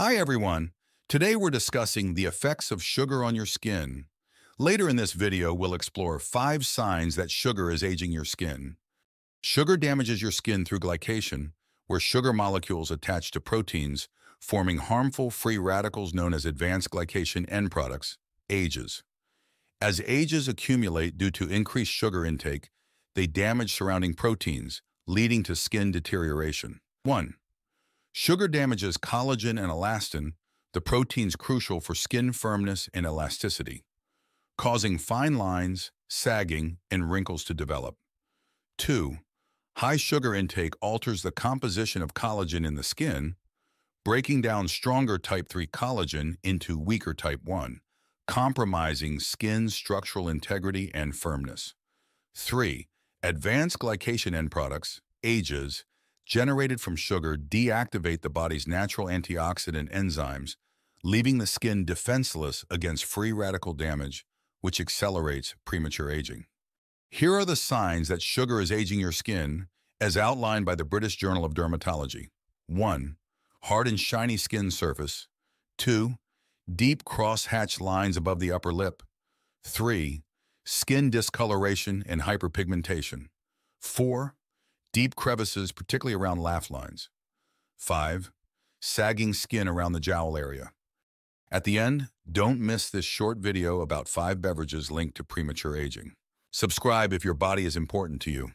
Hi everyone. Today we're discussing the effects of sugar on your skin. Later in this video, we'll explore five signs that sugar is aging your skin. Sugar damages your skin through glycation, where sugar molecules attach to proteins, forming harmful free radicals known as advanced glycation end products, AGEs. As AGEs accumulate due to increased sugar intake, they damage surrounding proteins, leading to skin deterioration. 1. Sugar damages collagen and elastin, the proteins crucial for skin firmness and elasticity, causing fine lines, sagging, and wrinkles to develop. 2. High sugar intake alters the composition of collagen in the skin, breaking down stronger type 3 collagen into weaker type 1, compromising skin structural integrity and firmness. 3. Advanced glycation end products, AGEs, generated from sugar deactivate the body's natural antioxidant enzymes, leaving the skin defenseless against free radical damage, which accelerates premature aging. Here are the signs that sugar is aging your skin, as outlined by the British Journal of Dermatology. 1. Hard and shiny skin surface. 2. Deep cross-hatched lines above the upper lip. 3 skin discoloration and hyperpigmentation. 4. Deep crevices, particularly around laugh lines. 5. Sagging skin around the jowl area. At the end, don't miss this short video about five beverages linked to premature aging. Subscribe if your body is important to you.